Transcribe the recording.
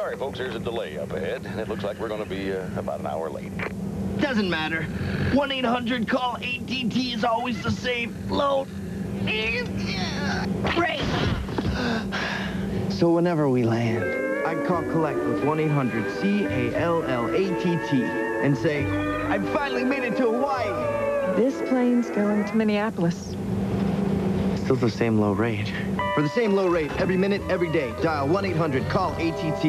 Sorry, folks, there's a delay up ahead, and it looks like we're going to be uh, about an hour late. Doesn't matter. 1-800-CALL-ATT is always the same. Load. Great. So whenever we land, I'd call collect with 1-800-C-A-L-L-A-T-T and say, I finally made it to Hawaii. This plane's going to Minneapolis. Still the same low rate. For the same low rate, every minute, every day, dial 1-800-CALL-ATT.